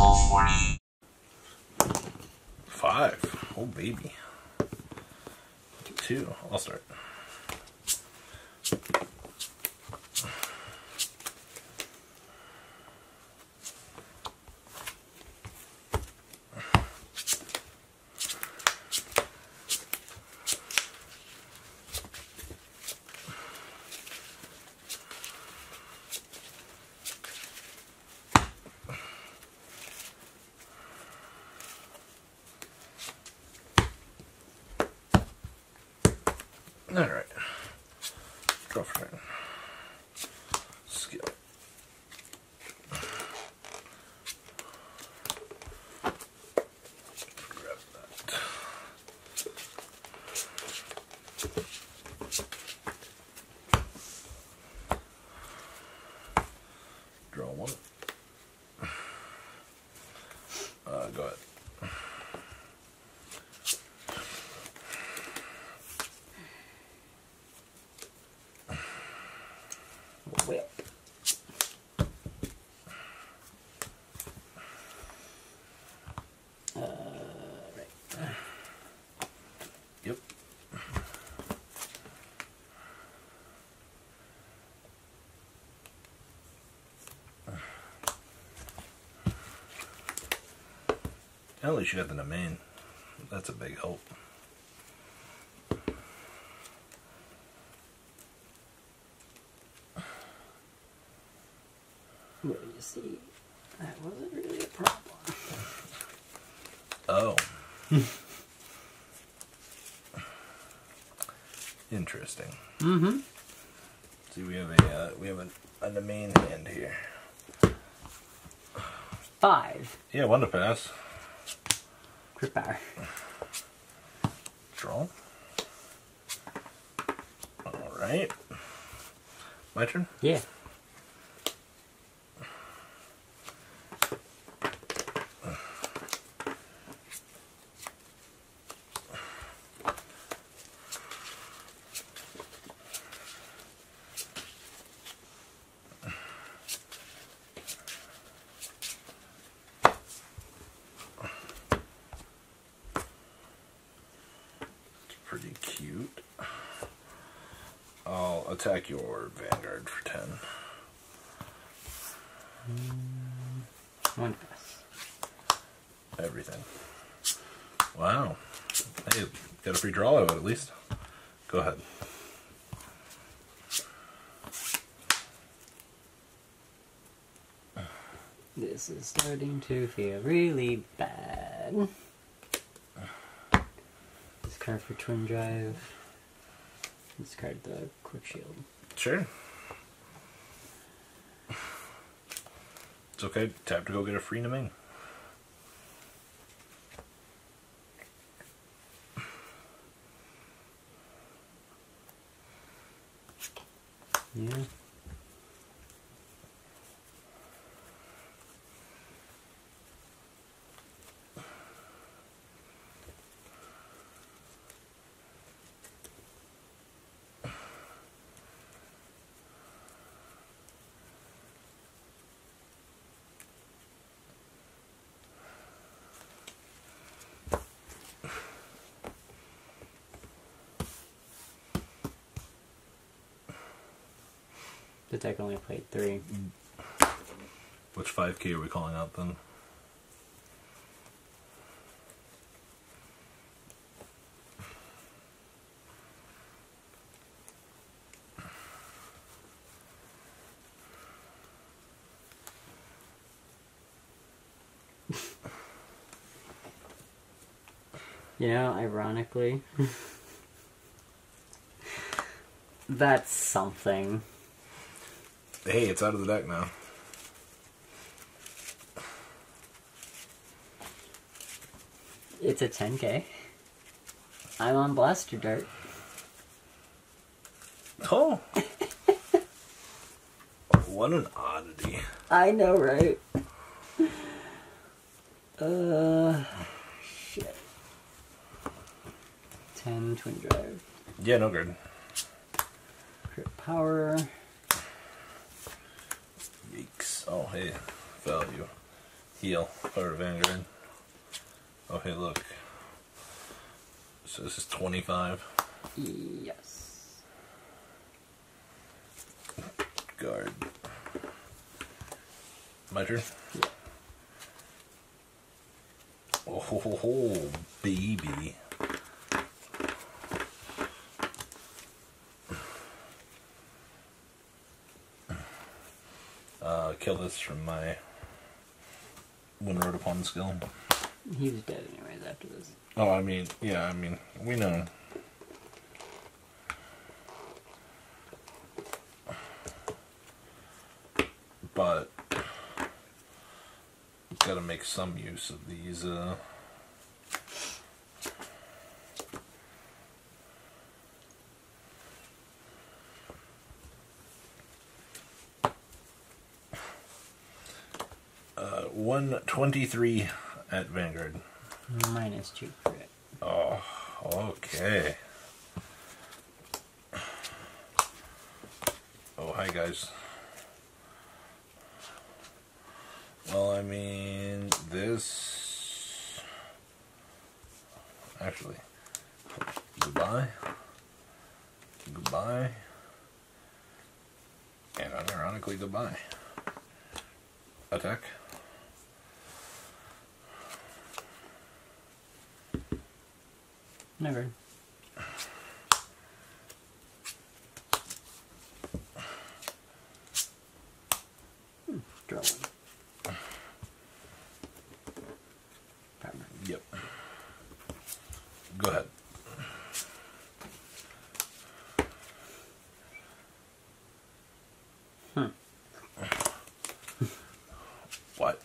Call 40. Five. Oh, baby. Two. I'll start. All right. Draw for turn. Skill. Grab that. Draw one. Uh, go ahead. Whip. Uh, right. Yep. At least you got the domain. That's a big help. Well, you see, that wasn't really a problem. Oh. Interesting. Mm-hmm. See, we have a uh, we have a, a domain hand here. Five. Yeah, one to pass. Power. Draw. All right. My turn. Yeah. Pretty cute. I'll attack your vanguard for ten. One pass. Everything. Wow. Hey, got a free draw of it at least. Go ahead. This is starting to feel really bad. Discard for twin drive. Discard the quick shield. Sure. It's okay. Tap to go get a free domain. Yeah. The deck only played three. Which 5k are we calling out then? You know, ironically, that's something. Hey, it's out of the deck now. It's a 10k. I'm on Blaster Dark. Oh! what an oddity. I know, right? Uh, shit. 10 twin drive. Yeah, no good. Crit power. Oh, hey, value. Heal. Part of Vanguard. Oh, hey, look. So this is 25. Yes. Guard. My turn? Yeah. Oh, ho, ho, ho, baby. Uh, kill this from my when wrote upon skill. He was dead anyways after this. Oh, I mean, yeah, I mean, we know. But gotta make some use of these. Uh, uh, one twenty-three at Vanguard. Minus two crit. Oh, okay. Oh, hi guys. Well, I mean, this. Actually, goodbye. Goodbye. And unironically, goodbye. Attack. Never. Hmm, Draw one. Bummer. Yep. Go ahead. What?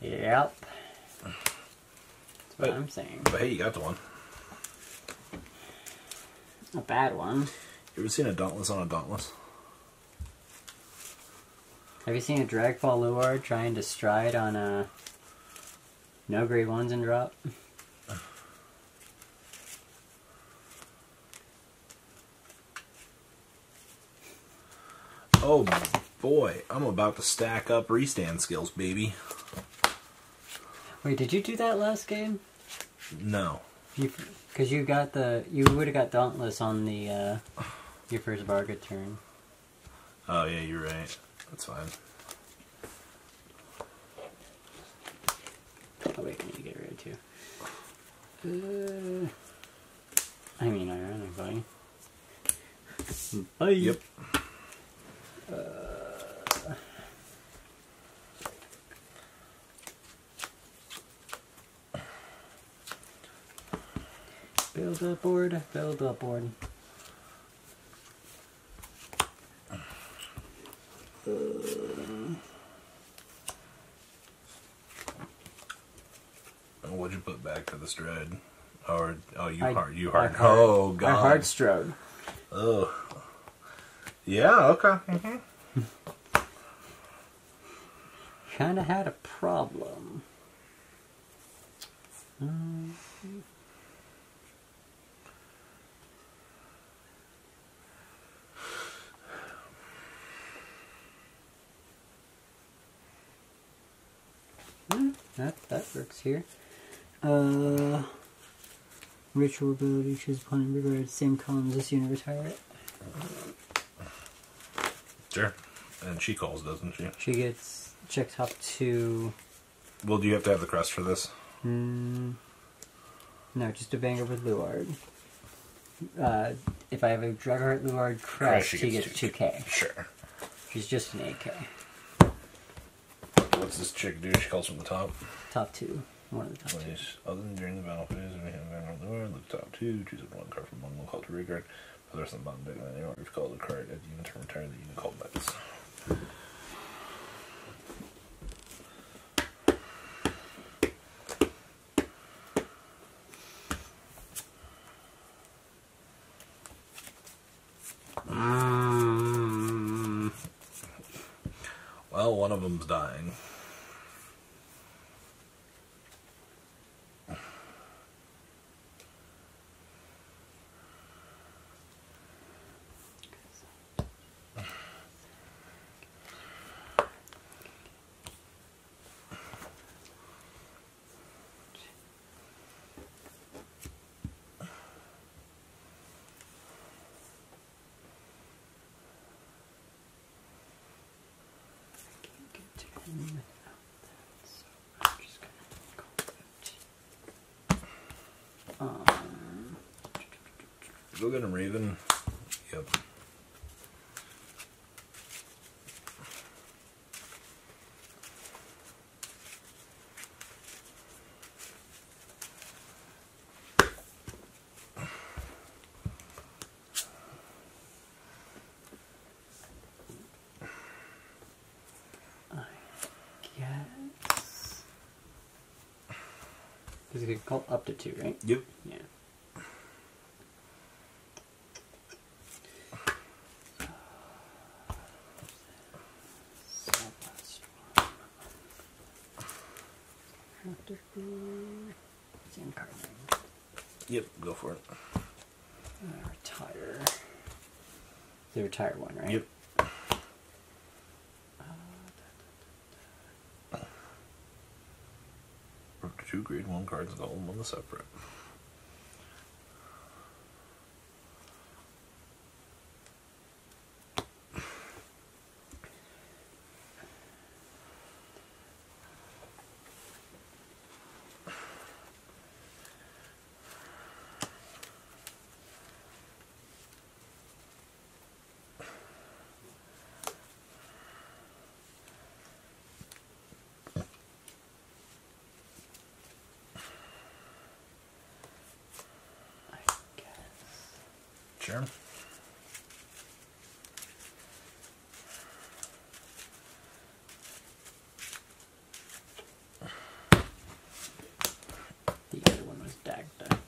Yep. That's what But- I'm saying. But hey, you got the one. A bad one. You ever seen a Dauntless on a Dauntless? Have you seen a Dragfall Luard trying to stride on a no grade ones and drop? Oh boy, I'm about to stack up restand skills, baby. Wait, did you do that last game? No. You, because you got the you would have got Dauntless on the uh, your first Varga turn. Oh yeah, you're right. That's fine. Oh wait, I need to get rid of two. Uh, I mean, ironically. Bye. Yep. Build a board. Build a board. And What'd you put back for the stride? Or oh, you I- hard, you hard. hard- Oh I god. hard strode. Oh. Yeah. Okay. Kinda had a problem. Mm. Hmm, That that works here. Uh, ritual ability choose opponent regarded same column as unit retire it. Sure. And she calls, doesn't she? She gets check top two. Well, do you have to have the crest for this? Mm, no, just a banger with Luard. Uh, if I have a Dragheart Luard crest, she she gets gets 2K. 2k. Sure. She's just an 8k. What's this chick do? She calls from the top. Top two. One of the top two. Other than during the battle phase, we have Vanguard Lure, look top two, choose a one card from one will call to rear-guard. Other than bottom deck, then you if called a card at the unit to return the unit called next. Mm. Well, one of them's dying. Go get him, Raven. Yep. guess. Because you can call up to two, right? Yep. Yeah. Southwest one. Have to be same card name. Yep. Go for it. Uh, retire. The retire one, right? Yep. Up to two grade one cards and hold them on the separate. Sure. The other one was Dagda.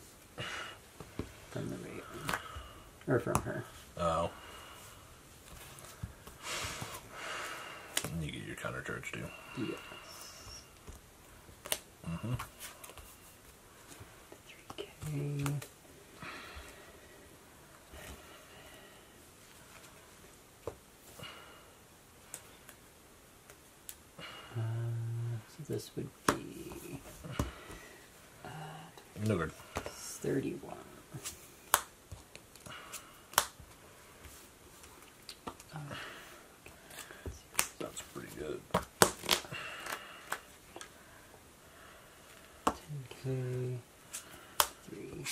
From the Raven. Or from her. Oh. And you get your counter charge too. Yes. Mm-hmm. 3K. Uh, so this would be No good. 31. That's pretty good. 10k, 3,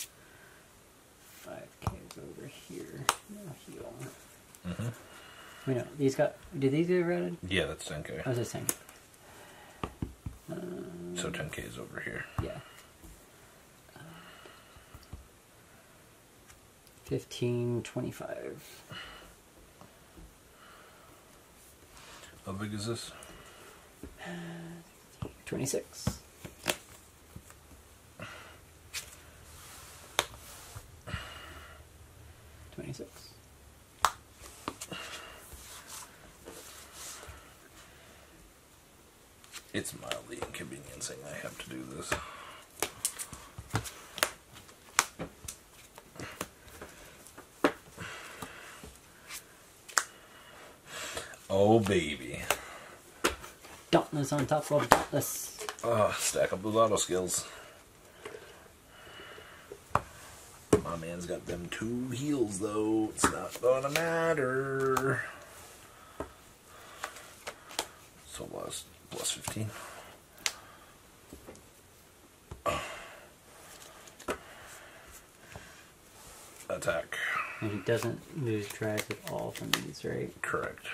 5k is over here. No heal. Mm-hmm. Wait, no, these got. Did these get routed? Yeah, that's 10k. I was just saying. So 10k is over here. Yeah. Fifteen twenty-five. How big is this? Twenty-six. Twenty-six. It's mildly inconveniencing I have to do this. Oh, baby. Darkness on top of darkness. Oh, ah, stack up those auto skills. My man's got them two heels, though. It's not gonna matter. So plus, plus 15. And he doesn't lose track at all from these, right? Correct.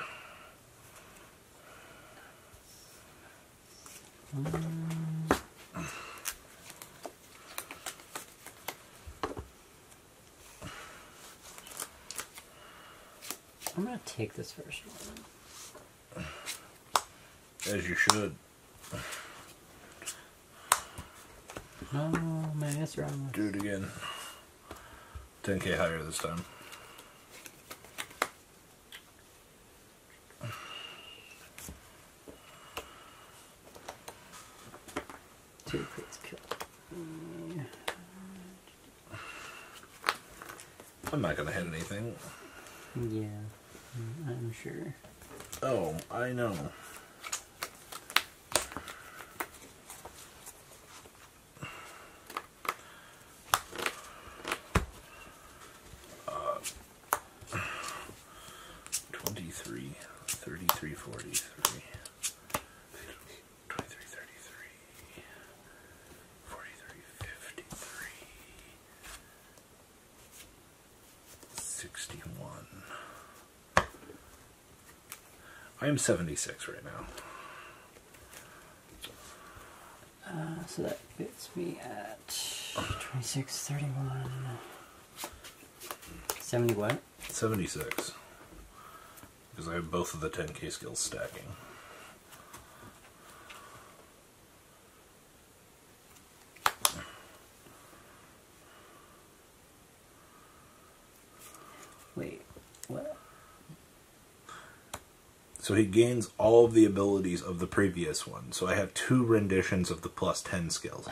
I'm gonna take this first one. As you should. Oh man, that's wrong. Do it again. 10k higher this time. Two crits kill. Mm, I'm not gonna hit anything. Yeah, mm, I'm sure. Oh, I know. I'm 76 right now. Uh, so that fits me at 26, 31. 70 what? 76. Because I have both of the 10k skills stacking. Wait, what? So he gains all of the abilities of the previous one. So I have two renditions of the plus 10 skills.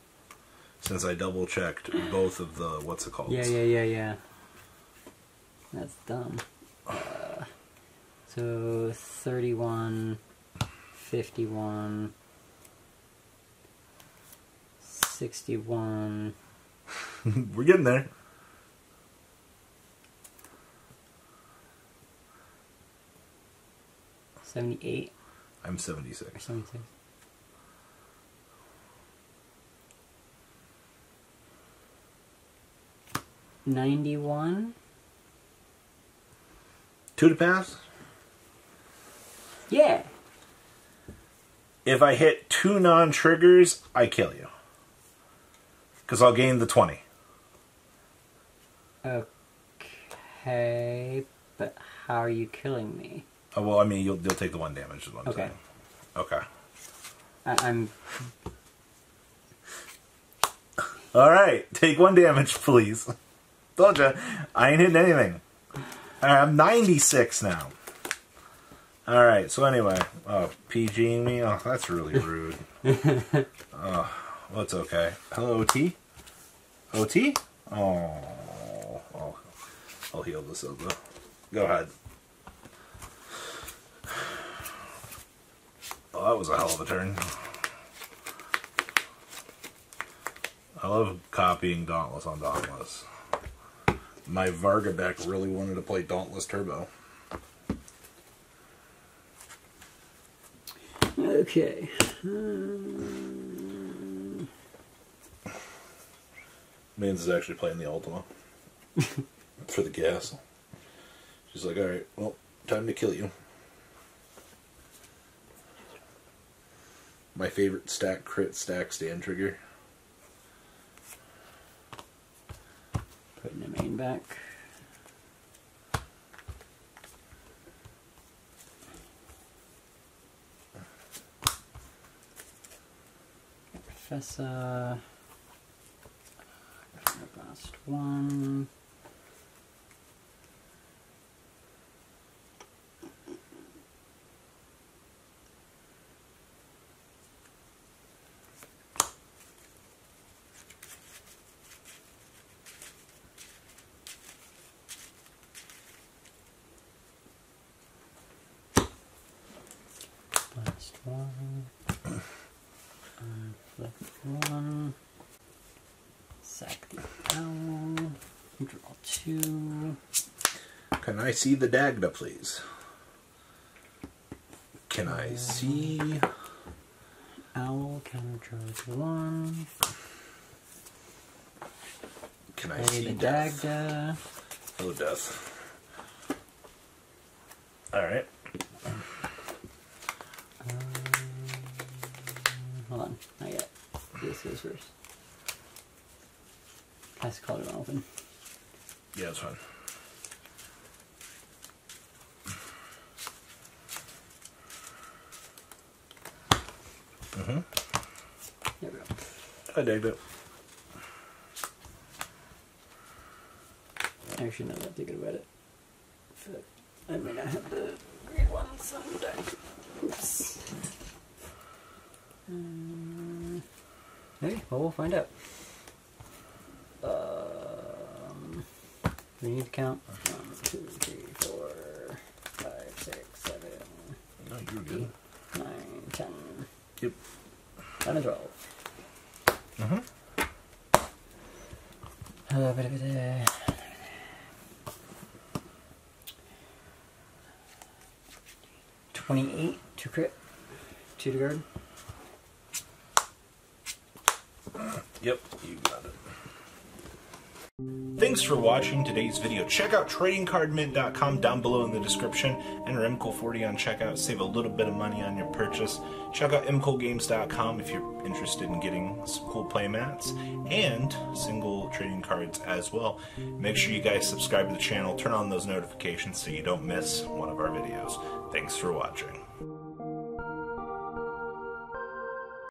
Since I double checked both of the, what's it called? Yeah, yeah, yeah, yeah. That's dumb. Uh, so 31, 51, 61. We're getting there. Seventy-eight I'm or 76. seventy-six. Ninety-one. Two to pass. Yeah. If I hit two non triggers, I kill you. Because I'll gain the 20. Okay, but how are you killing me? Oh, well, I mean, you'll, you'll take the one damage, is what I'm Okay. saying. Okay. I- I'm Alright, take one damage, please. Told ya, I ain't hitting anything. Alright, I'm 96 now. Alright, so anyway, uh, oh, PGing me? Oh, that's really rude. oh, well, it's okay. Hello, OT? OT? Oh, oh, I'll heal this up, though. Go ahead. Oh, that was a hell of a turn. I love copying Dauntless on Dauntless. My Varga deck really wanted to play Dauntless Turbo. okay. Mans is actually playing the Ultima for the gas. She's like, alright, well, time to kill you. My favorite stack crit stack stand trigger. Putting the main back. Professor. Last one. Last one. And flip one. Sack the owl. Draw two. Can I see the Dagda, please? Can I see? Owl countercharge one. Can I see the? Dagda. Oh, death. Alright. Hold on, not yet. This goes first. Has to call it open. Yeah, it's fine. Mm-hmm. There we go. I digged it. Actually, now that I'm thinking about it, but I may not have the green one sometime. Oops. Um, okay, well, we'll find out. Um, we need to count. One, two, three, four, five, six, seven, No, you're good. eight, nine, ten, Yep. eleven, twelve. Mm-hmm. Uh, bit of it, uh, Twenty-eight to crit, two to guard. Yep, you got it. Thanks for watching today's video. Check out tradingcardmint.com down below in the description. Enter MKOHL40 on checkout. Save a little bit of money on your purchase. Check out mkohlgames.com if you're interested in getting some cool play mats and single trading cards as well. Make sure you guys subscribe to the channel. Turn on those notifications so you don't miss one of our videos. Thanks for watching.